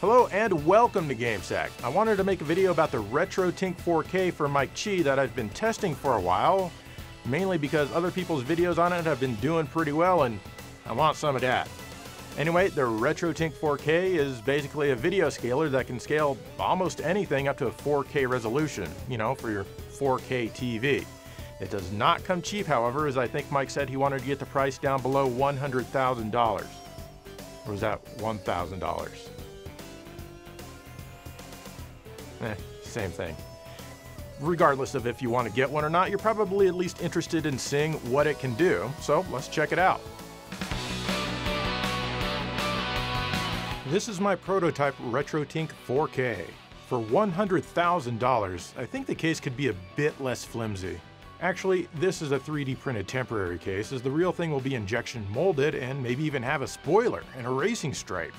Hello and welcome to GameSack. I wanted to make a video about the RetroTink 4K for Mike Chi that I've been testing for a while, mainly because other people's videos on it have been doing pretty well and I want some of that. Anyway, the RetroTink 4K is basically a video scaler that can scale almost anything up to a 4K resolution, you know, for your 4K TV. It does not come cheap, however, as I think Mike said he wanted to get the price down below $100,000. Or was that $1,000? Eh, same thing. Regardless of if you want to get one or not, you're probably at least interested in seeing what it can do, so let's check it out. This is my prototype RetroTink 4K. For $100,000, I think the case could be a bit less flimsy. Actually, this is a 3D printed temporary case, as the real thing will be injection molded and maybe even have a spoiler and a racing stripe.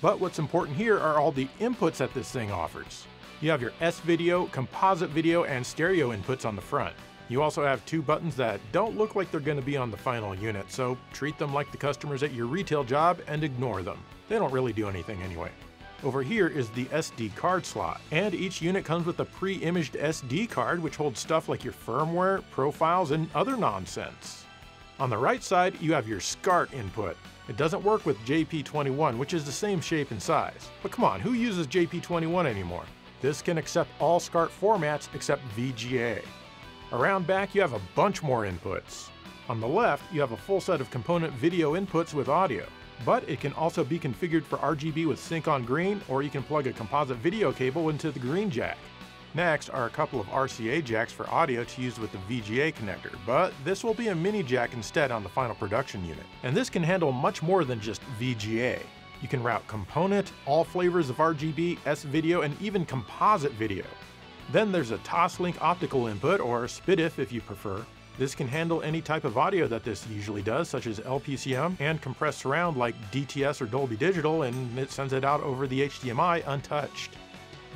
But what's important here are all the inputs that this thing offers. You have your S-video, composite video, and stereo inputs on the front. You also have two buttons that don't look like they're going to be on the final unit, so treat them like the customers at your retail job and ignore them. They don't really do anything anyway. Over here is the SD card slot, and each unit comes with a pre-imaged SD card which holds stuff like your firmware, profiles, and other nonsense. On the right side, you have your SCART input. It doesn't work with JP21, which is the same shape and size. But come on, who uses JP21 anymore? This can accept all SCART formats except VGA. Around back you have a bunch more inputs. On the left you have a full set of component video inputs with audio, but it can also be configured for RGB with sync on green or you can plug a composite video cable into the green jack. Next are a couple of RCA jacks for audio to use with the VGA connector, but this will be a mini jack instead on the final production unit. And this can handle much more than just VGA. You can route component, all flavors of RGB, S-video, and even composite video. Then there's a Toslink optical input, or SPDIF if you prefer. This can handle any type of audio that this usually does, such as LPCM, and compressed surround like DTS or Dolby Digital, and it sends it out over the HDMI untouched.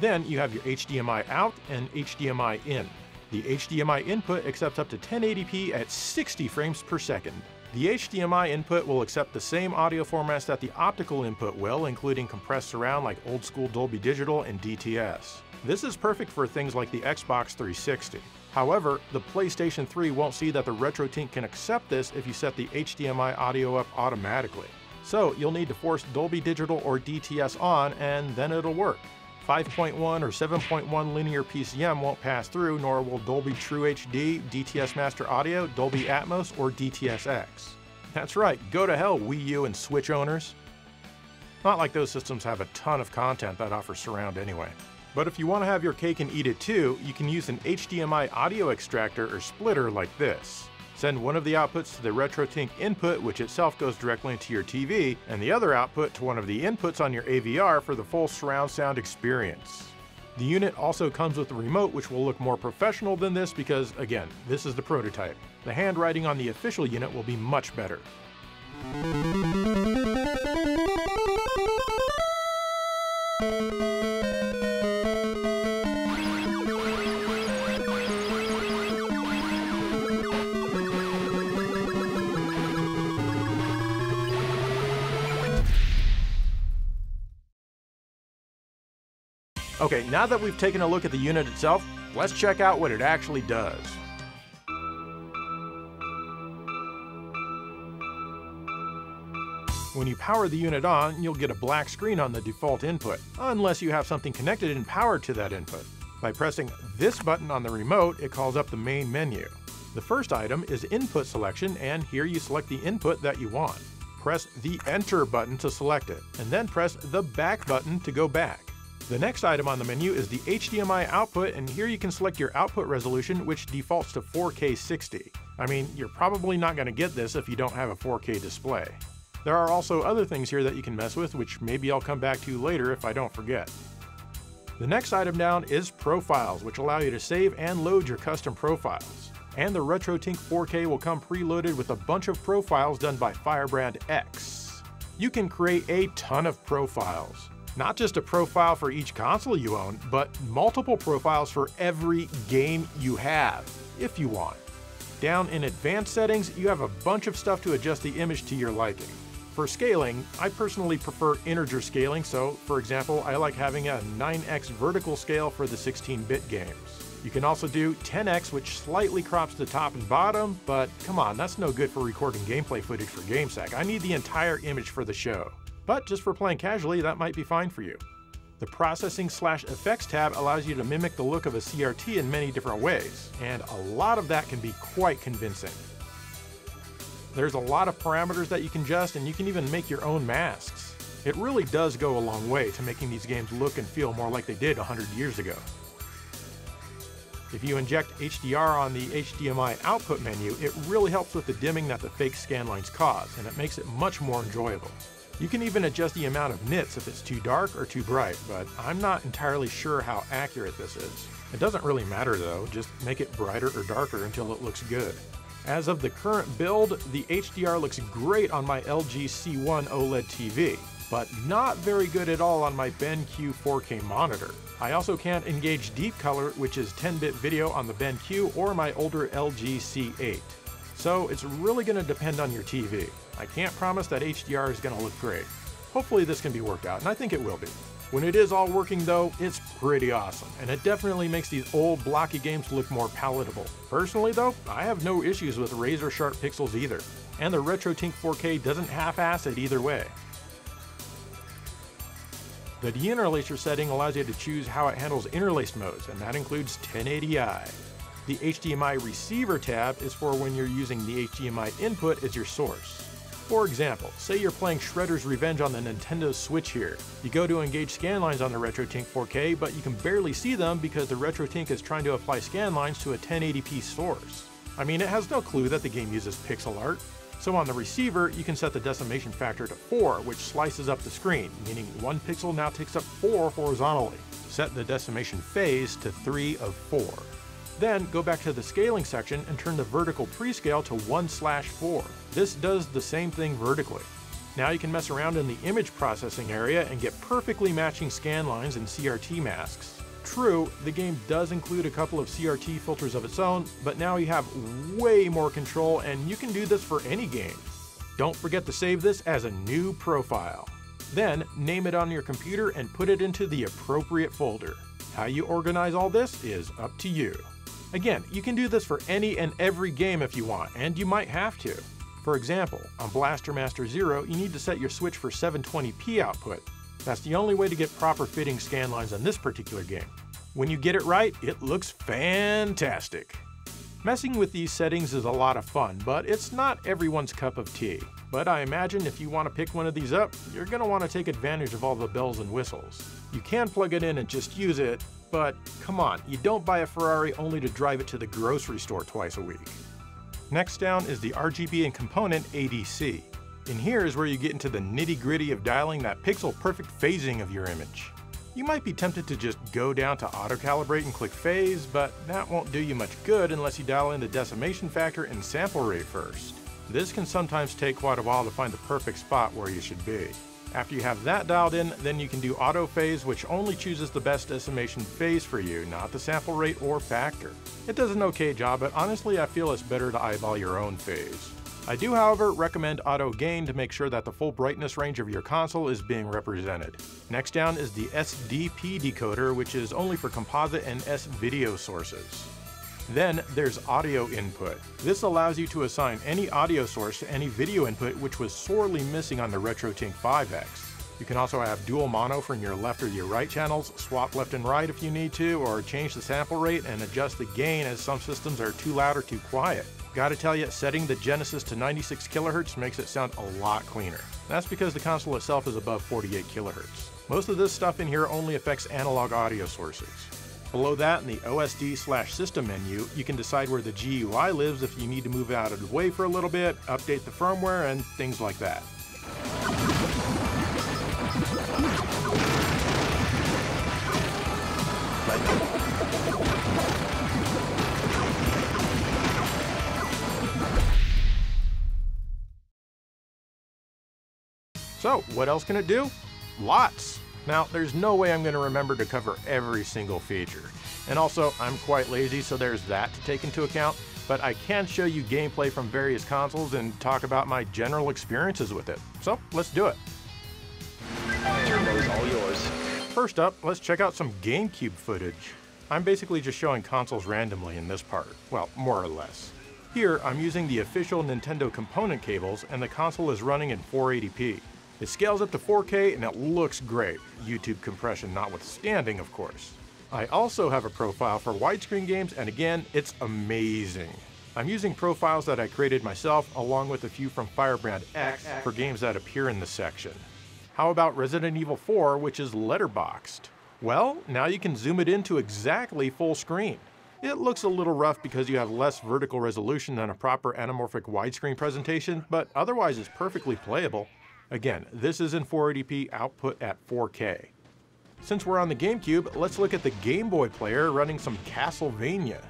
Then you have your HDMI out and HDMI in. The HDMI input accepts up to 1080p at 60 frames per second. The HDMI input will accept the same audio formats that the optical input will, including compressed surround like old school Dolby Digital and DTS. This is perfect for things like the Xbox 360. However, the PlayStation 3 won't see that the RetroTink can accept this if you set the HDMI audio up automatically. So you'll need to force Dolby Digital or DTS on and then it'll work. 5.1 or 7.1 linear PCM won't pass through, nor will Dolby True HD, DTS Master Audio, Dolby Atmos, or DTS-X. That's right, go to hell Wii U and Switch owners. Not like those systems have a ton of content that offers surround anyway. But if you want to have your cake and eat it too, you can use an HDMI audio extractor or splitter like this. Send one of the outputs to the RetroTink input, which itself goes directly into your TV, and the other output to one of the inputs on your AVR for the full surround sound experience. The unit also comes with a remote which will look more professional than this because, again, this is the prototype. The handwriting on the official unit will be much better. Okay, now that we've taken a look at the unit itself, let's check out what it actually does. When you power the unit on, you'll get a black screen on the default input, unless you have something connected and powered to that input. By pressing this button on the remote, it calls up the main menu. The first item is input selection, and here you select the input that you want. Press the Enter button to select it, and then press the Back button to go back. The next item on the menu is the HDMI output, and here you can select your output resolution, which defaults to 4K 60. I mean, you're probably not going to get this if you don't have a 4K display. There are also other things here that you can mess with, which maybe I'll come back to later if I don't forget. The next item down is profiles, which allow you to save and load your custom profiles. And the RetroTink 4K will come preloaded with a bunch of profiles done by Firebrand X. You can create a ton of profiles. Not just a profile for each console you own, but multiple profiles for every game you have, if you want. Down in advanced settings, you have a bunch of stuff to adjust the image to your liking. For scaling, I personally prefer integer scaling, so for example, I like having a 9x vertical scale for the 16-bit games. You can also do 10x, which slightly crops the top and bottom, but come on, that's no good for recording gameplay footage for GameSack. I need the entire image for the show. But just for playing casually, that might be fine for you. The Processing slash Effects tab allows you to mimic the look of a CRT in many different ways, and a lot of that can be quite convincing. There's a lot of parameters that you can adjust, and you can even make your own masks. It really does go a long way to making these games look and feel more like they did 100 years ago. If you inject HDR on the HDMI output menu, it really helps with the dimming that the fake scanlines cause, and it makes it much more enjoyable. You can even adjust the amount of nits if it's too dark or too bright, but I'm not entirely sure how accurate this is. It doesn't really matter though, just make it brighter or darker until it looks good. As of the current build, the HDR looks great on my LG C1 OLED TV, but not very good at all on my BenQ 4K monitor. I also can't engage deep color, which is 10-bit video on the BenQ or my older LG C8. So it's really going to depend on your TV. I can't promise that HDR is going to look great. Hopefully this can be worked out, and I think it will be. When it is all working though, it's pretty awesome, and it definitely makes these old blocky games look more palatable. Personally though, I have no issues with razor sharp pixels either, and the RetroTink 4K doesn't half-ass it either way. The deinterlacer setting allows you to choose how it handles interlaced modes, and that includes 1080i. The HDMI receiver tab is for when you're using the HDMI input as your source. For example, say you're playing Shredder's Revenge on the Nintendo Switch here. You go to engage scanlines on the RetroTink 4K, but you can barely see them because the RetroTink is trying to apply scanlines to a 1080p source. I mean, it has no clue that the game uses pixel art. So on the receiver, you can set the decimation factor to 4, which slices up the screen, meaning one pixel now takes up 4 horizontally. Set the decimation phase to 3 of 4. Then go back to the scaling section and turn the vertical prescale to 1 slash 4. This does the same thing vertically. Now you can mess around in the image processing area and get perfectly matching scan lines and CRT masks. True, the game does include a couple of CRT filters of its own, but now you have way more control and you can do this for any game. Don't forget to save this as a new profile. Then name it on your computer and put it into the appropriate folder. How you organize all this is up to you. Again, you can do this for any and every game if you want, and you might have to. For example, on Blaster Master Zero, you need to set your switch for 720p output, that's the only way to get proper fitting scan lines on this particular game. When you get it right, it looks fantastic. Messing with these settings is a lot of fun, but it's not everyone's cup of tea. But I imagine if you want to pick one of these up, you're going to want to take advantage of all the bells and whistles. You can plug it in and just use it, but come on, you don't buy a Ferrari only to drive it to the grocery store twice a week. Next down is the RGB and component ADC. And here is where you get into the nitty gritty of dialing that pixel perfect phasing of your image. You might be tempted to just go down to auto calibrate and click phase, but that won't do you much good unless you dial in the decimation factor and sample rate first. This can sometimes take quite a while to find the perfect spot where you should be. After you have that dialed in, then you can do auto phase, which only chooses the best estimation phase for you, not the sample rate or factor. It does an okay job, but honestly I feel it's better to eyeball your own phase. I do, however, recommend auto gain to make sure that the full brightness range of your console is being represented. Next down is the SDP decoder, which is only for composite and S-video sources. Then there's audio input. This allows you to assign any audio source to any video input which was sorely missing on the RetroTink 5X. You can also have dual mono from your left or your right channels, swap left and right if you need to, or change the sample rate and adjust the gain as some systems are too loud or too quiet. Gotta tell you, setting the Genesis to 96 kHz makes it sound a lot cleaner. That's because the console itself is above 48 kHz. Most of this stuff in here only affects analog audio sources. Below that in the OSD slash system menu, you can decide where the GUI lives if you need to move out of the way for a little bit, update the firmware, and things like that. So, what else can it do? Lots. Now, there's no way I'm going to remember to cover every single feature. And also, I'm quite lazy, so there's that to take into account, but I can show you gameplay from various consoles and talk about my general experiences with it. So, let's do it. Turbo's all yours. First up, let's check out some GameCube footage. I'm basically just showing consoles randomly in this part. Well, more or less. Here, I'm using the official Nintendo component cables and the console is running in 480p. It scales up to 4K and it looks great, YouTube compression notwithstanding, of course. I also have a profile for widescreen games and again, it's amazing. I'm using profiles that I created myself along with a few from Firebrand X for games that appear in this section. How about Resident Evil 4, which is letterboxed? Well, now you can zoom it into exactly full screen. It looks a little rough because you have less vertical resolution than a proper anamorphic widescreen presentation, but otherwise it's perfectly playable. Again, this is in 480p output at 4K. Since we're on the GameCube, let's look at the Game Boy player running some Castlevania.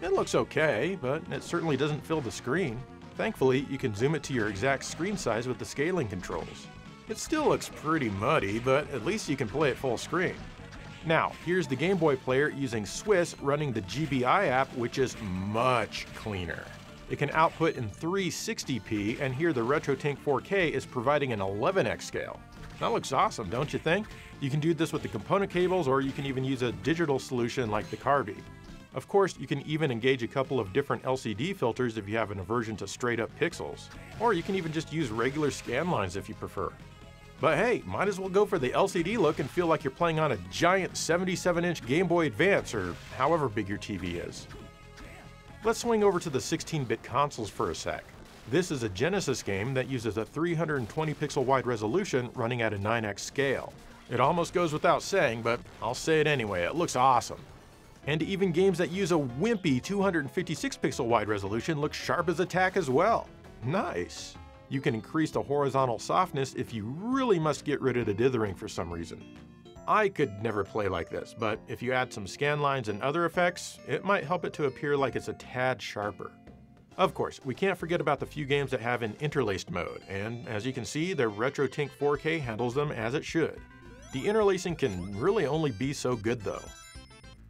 It looks okay, but it certainly doesn't fill the screen. Thankfully, you can zoom it to your exact screen size with the scaling controls. It still looks pretty muddy, but at least you can play it full screen. Now, here's the Game Boy player using Swiss running the GBI app, which is much cleaner. It can output in 360p, and here the RetroTink 4K is providing an 11x scale. That looks awesome, don't you think? You can do this with the component cables, or you can even use a digital solution like the Carby. Of course, you can even engage a couple of different LCD filters if you have an aversion to straight up pixels. Or you can even just use regular scan lines if you prefer. But hey, might as well go for the LCD look and feel like you're playing on a giant 77 inch Game Boy Advance or however big your TV is. Let's swing over to the 16 bit consoles for a sec. This is a Genesis game that uses a 320 pixel wide resolution running at a 9x scale. It almost goes without saying, but I'll say it anyway, it looks awesome. And even games that use a wimpy 256 pixel wide resolution look sharp as a tack as well. Nice. You can increase the horizontal softness if you really must get rid of the dithering for some reason. I could never play like this, but if you add some scan lines and other effects, it might help it to appear like it's a tad sharper. Of course, we can't forget about the few games that have an interlaced mode, and as you can see, the RetroTink 4K handles them as it should. The interlacing can really only be so good though.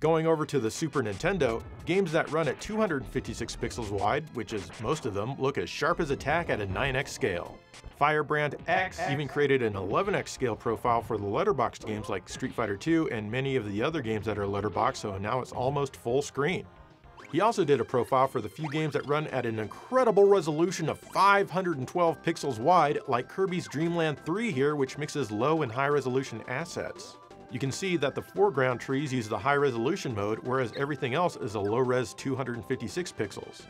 Going over to the Super Nintendo, games that run at 256 pixels wide, which is most of them, look as sharp as a tack at a 9x scale. Firebrand X even created an 11x scale profile for the letterboxed games like Street Fighter II and many of the other games that are letterboxed, so now it's almost full screen. He also did a profile for the few games that run at an incredible resolution of 512 pixels wide, like Kirby's Dream Land 3 here, which mixes low and high resolution assets. You can see that the foreground trees use the high resolution mode, whereas everything else is a low res 256 pixels.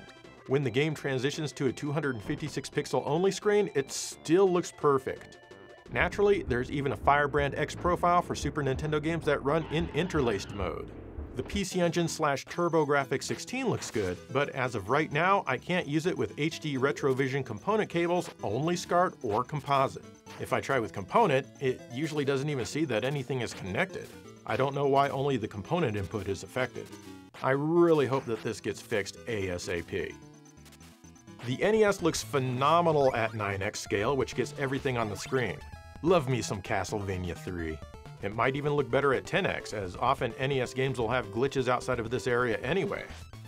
When the game transitions to a 256 pixel only screen, it still looks perfect. Naturally, there's even a Firebrand X profile for Super Nintendo games that run in interlaced mode. The PC Engine slash TurboGrafx 16 looks good, but as of right now, I can't use it with HD Retrovision component cables, only SCART or composite. If I try with component, it usually doesn't even see that anything is connected. I don't know why only the component input is affected. I really hope that this gets fixed ASAP. The NES looks phenomenal at 9x scale, which gets everything on the screen. Love me some Castlevania 3. It might even look better at 10x, as often NES games will have glitches outside of this area anyway.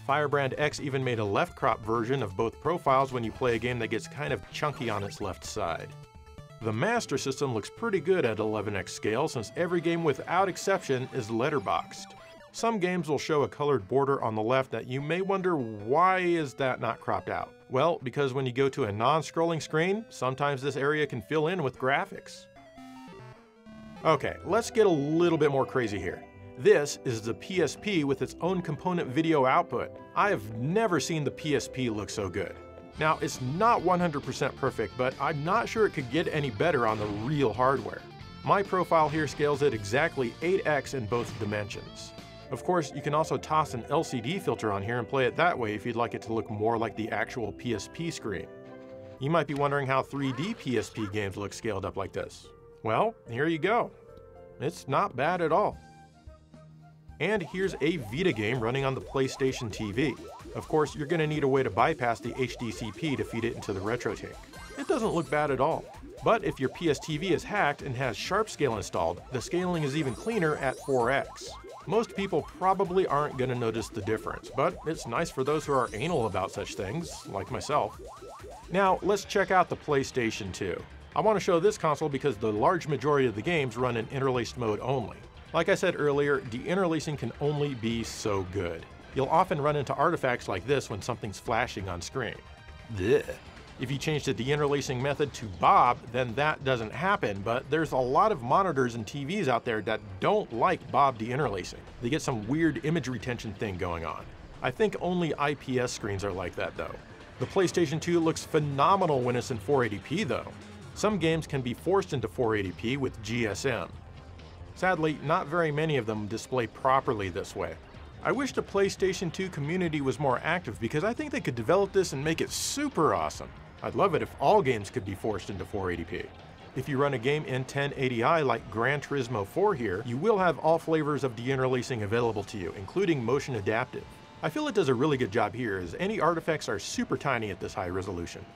Firebrand X even made a left crop version of both profiles when you play a game that gets kind of chunky on its left side. The Master System looks pretty good at 11x scale since every game without exception is letterboxed. Some games will show a colored border on the left that you may wonder why is that not cropped out? Well, because when you go to a non-scrolling screen, sometimes this area can fill in with graphics. Okay, let's get a little bit more crazy here. This is the PSP with its own component video output. I have never seen the PSP look so good. Now, it's not 100% perfect, but I'm not sure it could get any better on the real hardware. My profile here scales it exactly 8x in both dimensions. Of course, you can also toss an LCD filter on here and play it that way if you'd like it to look more like the actual PSP screen. You might be wondering how 3D PSP games look scaled up like this. Well, here you go. It's not bad at all. And here's a Vita game running on the PlayStation TV. Of course, you're going to need a way to bypass the HDCP to feed it into the RetroTink. It doesn't look bad at all. But if your PS TV is hacked and has Sharpscale installed, the scaling is even cleaner at 4x. Most people probably aren't going to notice the difference, but it's nice for those who are anal about such things, like myself. Now, let's check out the PlayStation 2. I want to show this console because the large majority of the games run in interlaced mode only. Like I said earlier, deinterlacing can only be so good. You'll often run into artifacts like this when something's flashing on screen. Blech. If you change the deinterlacing method to Bob, then that doesn't happen, but there's a lot of monitors and TVs out there that don't like Bob deinterlacing. They get some weird image retention thing going on. I think only IPS screens are like that though. The PlayStation 2 looks phenomenal when it's in 480p though. Some games can be forced into 480p with GSM. Sadly, not very many of them display properly this way. I wish the PlayStation 2 community was more active because I think they could develop this and make it super awesome. I'd love it if all games could be forced into 480p. If you run a game in 1080i like Gran Turismo 4 here, you will have all flavors of deinterlacing available to you, including motion adaptive. I feel it does a really good job here as any artifacts are super tiny at this high resolution.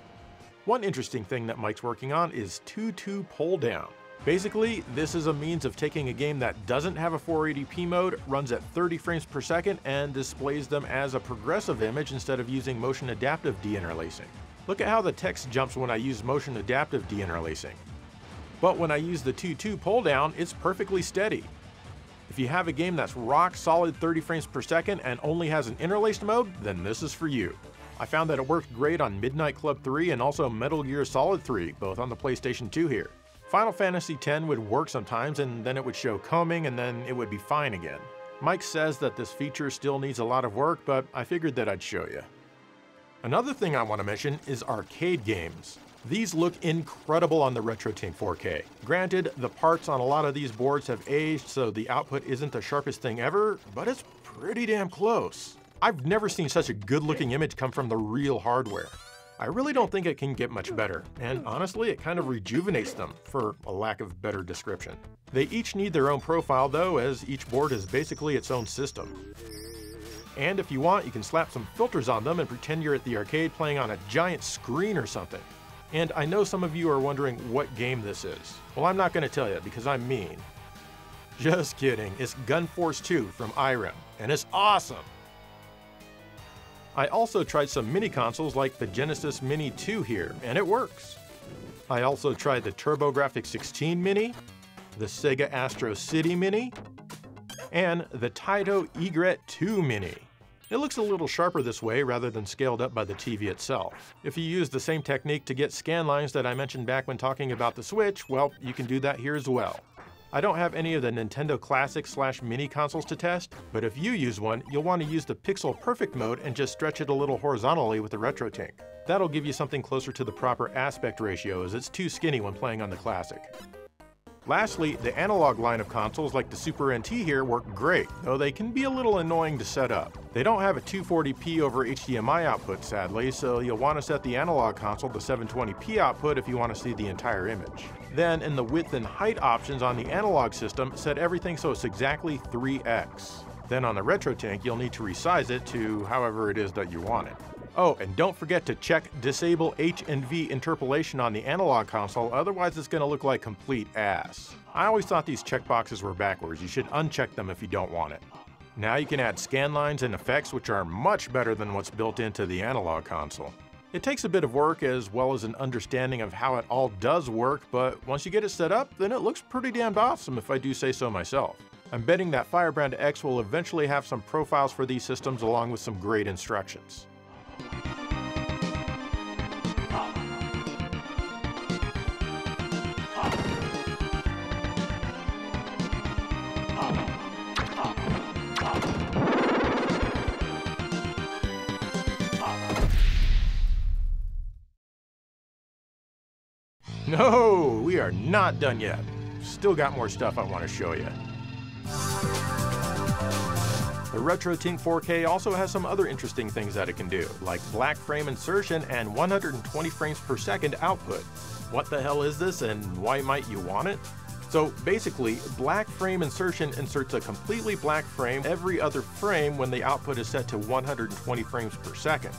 One interesting thing that Mike's working on is 2-2 pull down. Basically, this is a means of taking a game that doesn't have a 480p mode, runs at 30 frames per second, and displays them as a progressive image instead of using motion adaptive deinterlacing. Look at how the text jumps when I use motion adaptive deinterlacing. But when I use the 2-2 pull down, it's perfectly steady. If you have a game that's rock solid 30 frames per second and only has an interlaced mode, then this is for you. I found that it worked great on Midnight Club 3 and also Metal Gear Solid 3, both on the PlayStation 2 here. Final Fantasy X would work sometimes and then it would show combing and then it would be fine again. Mike says that this feature still needs a lot of work, but I figured that I'd show you. Another thing I want to mention is arcade games. These look incredible on the RetroTink 4K. Granted, the parts on a lot of these boards have aged, so the output isn't the sharpest thing ever, but it's pretty damn close. I've never seen such a good looking image come from the real hardware. I really don't think it can get much better, and honestly, it kind of rejuvenates them, for a lack of better description. They each need their own profile though, as each board is basically its own system. And if you want, you can slap some filters on them and pretend you're at the arcade playing on a giant screen or something. And I know some of you are wondering what game this is. Well, I'm not going to tell you because I'm mean. Just kidding, it's Gun Force 2 from Irem, and it's awesome! I also tried some mini consoles like the Genesis Mini 2 here, and it works. I also tried the TurboGrafx 16 Mini, the Sega Astro City Mini, and the Taito Egret 2 Mini. It looks a little sharper this way rather than scaled up by the TV itself. If you use the same technique to get scan lines that I mentioned back when talking about the Switch, well, you can do that here as well. I don't have any of the Nintendo Classic slash mini consoles to test, but if you use one, you'll want to use the Pixel Perfect mode and just stretch it a little horizontally with the RetroTink. That'll give you something closer to the proper aspect ratio as it's too skinny when playing on the Classic. Lastly, the Analogue line of consoles like the Super NT here work great, though they can be a little annoying to set up. They don't have a 240p over HDMI output sadly, so you'll want to set the Analogue console to 720p output if you want to see the entire image. Then in the width and height options on the Analogue system, set everything so it's exactly 3x. Then on the RetroTink, you'll need to resize it to however it is that you want it. Oh, and don't forget to check Disable H and V interpolation on the Analogue console, otherwise it's going to look like complete ass. I always thought these checkboxes were backwards, you should uncheck them if you don't want it. Now you can add scan lines and effects which are much better than what's built into the Analogue console. It takes a bit of work as well as an understanding of how it all does work, but once you get it set up, then it looks pretty damned awesome if I do say so myself. I'm betting that Firebrand X will eventually have some profiles for these systems along with some great instructions. Not done yet. Still got more stuff I want to show you. The RetroTink 4K also has some other interesting things that it can do, like black frame insertion and 120 frames per second output. What the hell is this and why might you want it? So basically, black frame insertion inserts a completely black frame every other frame when the output is set to 120 frames per second.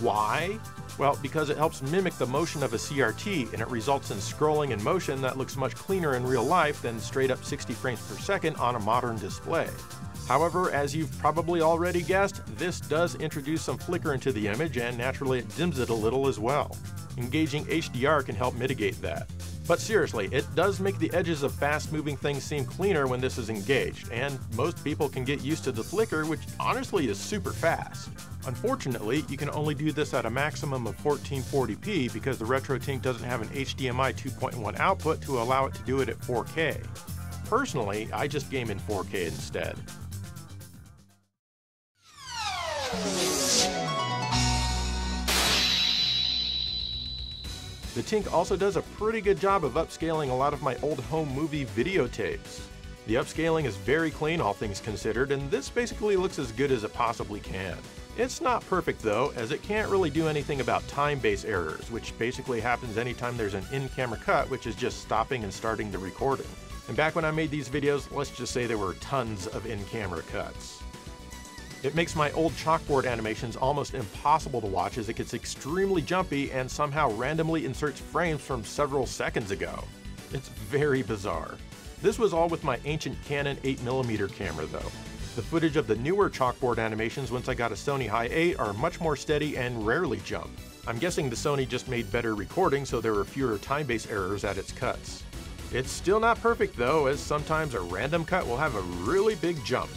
Why? Well, because it helps mimic the motion of a CRT and it results in scrolling and motion that looks much cleaner in real life than straight up 60 frames per second on a modern display. However, as you've probably already guessed, this does introduce some flicker into the image and naturally it dims it a little as well. Engaging HDR can help mitigate that. But seriously, it does make the edges of fast moving things seem cleaner when this is engaged, and most people can get used to the flicker, which honestly is super fast. Unfortunately, you can only do this at a maximum of 1440p because the RetroTink doesn't have an HDMI 2.1 output to allow it to do it at 4K. Personally, I just game in 4K instead. The Tink also does a pretty good job of upscaling a lot of my old home movie videotapes. The upscaling is very clean all things considered, and this basically looks as good as it possibly can. It's not perfect though, as it can't really do anything about time-based errors, which basically happens anytime there's an in-camera cut, which is just stopping and starting the recording. And back when I made these videos, let's just say there were tons of in-camera cuts. It makes my old chalkboard animations almost impossible to watch as it gets extremely jumpy and somehow randomly inserts frames from several seconds ago. It's very bizarre. This was all with my ancient Canon 8mm camera though. The footage of the newer chalkboard animations once I got a Sony Hi8 are much more steady and rarely jump. I'm guessing the Sony just made better recording so there were fewer time-based errors at its cuts. It's still not perfect though, as sometimes a random cut will have a really big jump.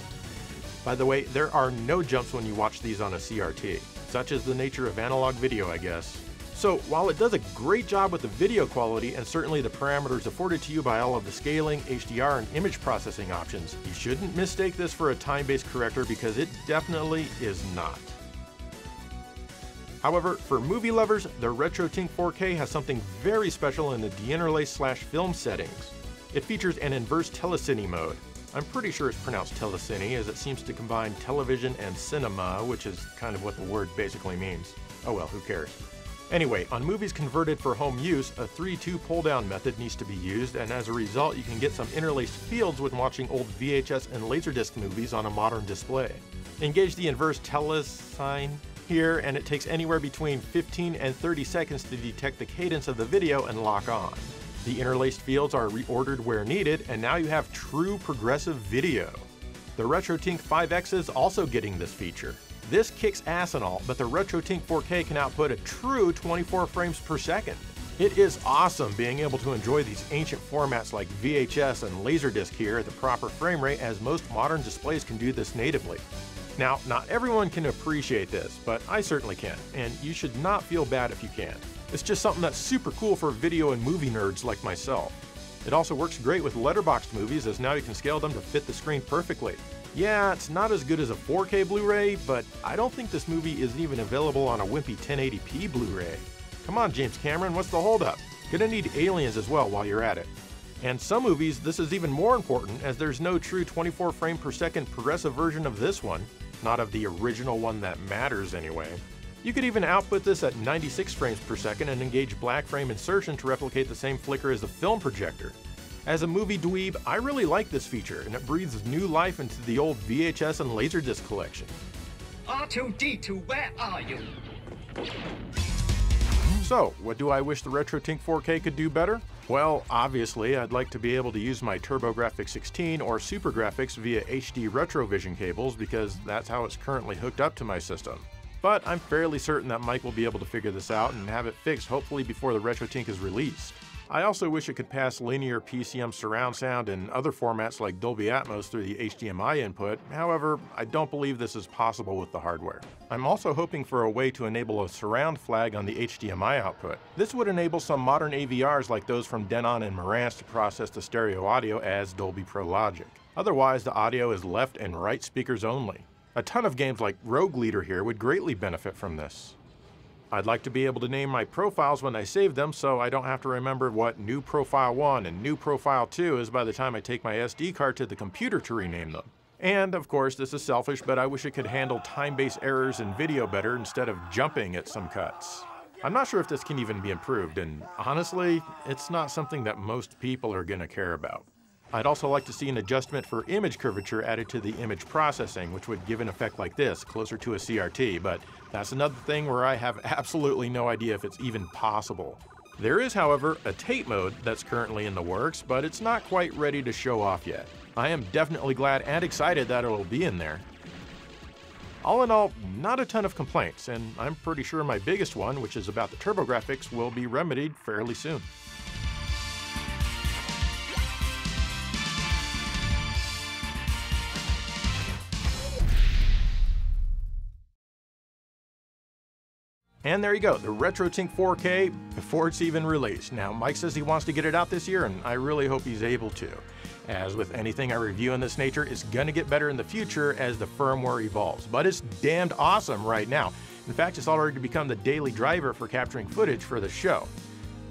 By the way, there are no jumps when you watch these on a CRT. Such is the nature of analog video, I guess. So while it does a great job with the video quality and certainly the parameters afforded to you by all of the scaling, HDR, and image processing options, you shouldn't mistake this for a time-based corrector because it definitely is not. However, for movie lovers, the RetroTink 4K has something very special in the deinterlace slash film settings. It features an inverse telecine mode. I'm pretty sure it's pronounced telecine as it seems to combine television and cinema, which is kind of what the word basically means. Oh well, who cares. Anyway, on movies converted for home use, a 3-2 pull-down method needs to be used, and as a result, you can get some interlaced fields when watching old VHS and Laserdisc movies on a modern display. Engage the inverse telecine here, and it takes anywhere between 15 and 30 seconds to detect the cadence of the video and lock on. The interlaced fields are reordered where needed, and now you have true progressive video. The RetroTink 5X is also getting this feature. This kicks ass and all, but the RetroTink 4K can output a true 24 frames per second. It is awesome being able to enjoy these ancient formats like VHS and Laserdisc here at the proper frame rate as most modern displays can do this natively. Now, not everyone can appreciate this, but I certainly can, and you should not feel bad if you can. It's just something that's super cool for video and movie nerds like myself. It also works great with letterboxed movies as now you can scale them to fit the screen perfectly. Yeah, it's not as good as a 4K Blu-ray, but I don't think this movie is even available on a wimpy 1080p Blu-ray. Come on, James Cameron, what's the holdup? Gonna need aliens as well while you're at it. And some movies, this is even more important as there's no true 24 frame per second progressive version of this one, not of the original one that matters anyway. You could even output this at 96 frames per second and engage black frame insertion to replicate the same flicker as a film projector. As a movie dweeb, I really like this feature, and it breathes new life into the old VHS and Laserdisc collection. R2-D2, where are you? So, what do I wish the RetroTink 4K could do better? Well, obviously, I'd like to be able to use my TurboGrafx 16 or SuperGrafx via HD RetroVision cables because that's how it's currently hooked up to my system. But I'm fairly certain that Mike will be able to figure this out and have it fixed hopefully before the RetroTink is released. I also wish it could pass linear PCM surround sound and other formats like Dolby Atmos through the HDMI input, however, I don't believe this is possible with the hardware. I'm also hoping for a way to enable a surround flag on the HDMI output. This would enable some modern AVRs like those from Denon and Marantz to process the stereo audio as Dolby Pro Logic. Otherwise, the audio is left and right speakers only. A ton of games like Rogue Leader here would greatly benefit from this. I'd like to be able to name my profiles when I save them so I don't have to remember what new profile 1 and new profile 2 is by the time I take my SD card to the computer to rename them. And of course, this is selfish, but I wish it could handle time-based errors in video better instead of jumping at some cuts. I'm not sure if this can even be improved, and honestly, it's not something that most people are gonna care about. I'd also like to see an adjustment for image curvature added to the image processing, which would give an effect like this, closer to a CRT, but that's another thing where I have absolutely no idea if it's even possible. There is, however, a tape mode that's currently in the works, but it's not quite ready to show off yet. I am definitely glad and excited that it'll be in there. All in all, not a ton of complaints, and I'm pretty sure my biggest one, which is about the TurboGrafx, will be remedied fairly soon. And there you go, the RetroTink 4K before it's even released. Now, Mike says he wants to get it out this year, and I really hope he's able to. As with anything I review in this nature, it's gonna get better in the future as the firmware evolves, but it's damned awesome right now. In fact, it's already become the daily driver for capturing footage for the show.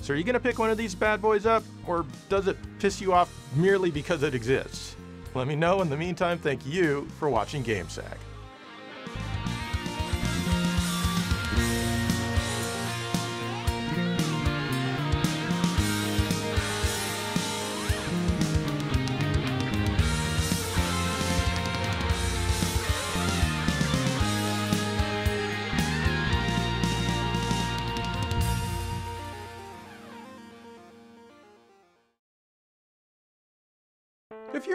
So are you gonna pick one of these bad boys up, or does it piss you off merely because it exists? Let me know. In the meantime, thank you for watching GameSack.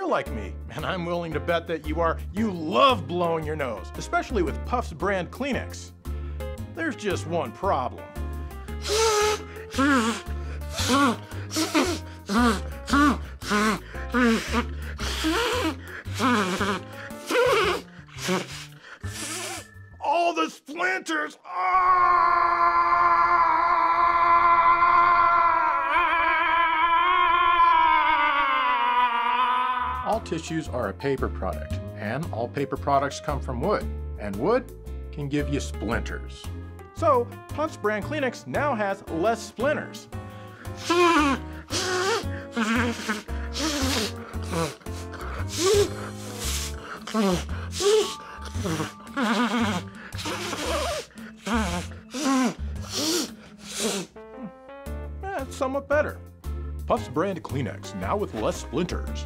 Like me, and I'm willing to bet that you are, you love blowing your nose, especially with Puffs brand Kleenex. There's just one problem. Tissues are a paper product, and all paper products come from wood, and wood can give you splinters. So, Puffs brand Kleenex now has less splinters. That's somewhat better. Puffs brand Kleenex, now with less splinters.